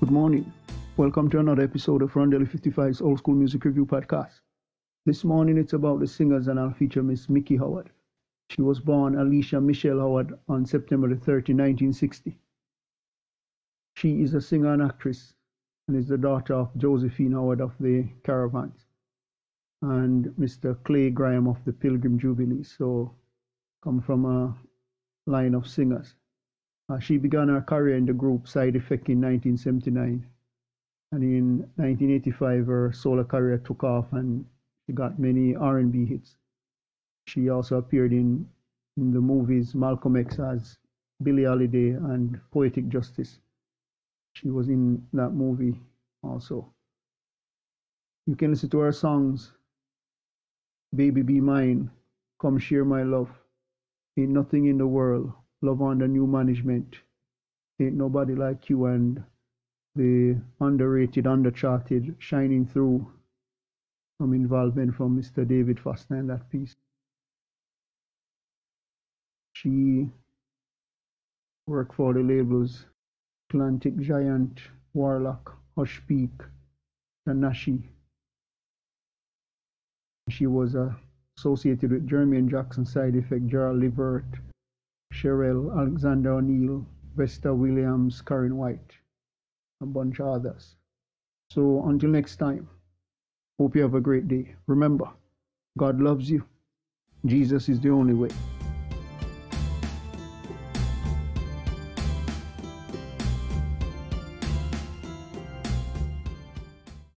Good morning. Welcome to another episode of Rondelle 55's Old School Music Review Podcast. This morning it's about the singers and I'll feature Miss Miki Howard. She was born Alicia Michelle Howard on September 30, 1960. She is a singer and actress and is the daughter of Josephine Howard of the Caravans and Mr. Clay Graham of the Pilgrim Jubilee. So come from a line of singers. Uh, she began her career in the group Side Effect in 1979. And in 1985, her solo career took off and she got many R&B hits. She also appeared in, in the movies Malcolm X as Billie Holiday and Poetic Justice. She was in that movie also. You can listen to her songs Baby Be Mine, Come Share My Love, Ain't Nothing in the World, Love Under New Management, Ain't Nobody Like You, and the underrated, undercharted, Shining Through from involvement from Mr. David Foster in that piece. She worked for the labels Atlantic Giant, Warlock, Hush Peak, Tanashi. She was uh, associated with Jermaine Jackson, Side Effect, Gerald Levert, Cherrelle, Alexander O'Neal, Vesta Williams, Karyn White, a bunch of others. So until next time, hope you have a great day. Remember, God loves you. Jesus is the only way.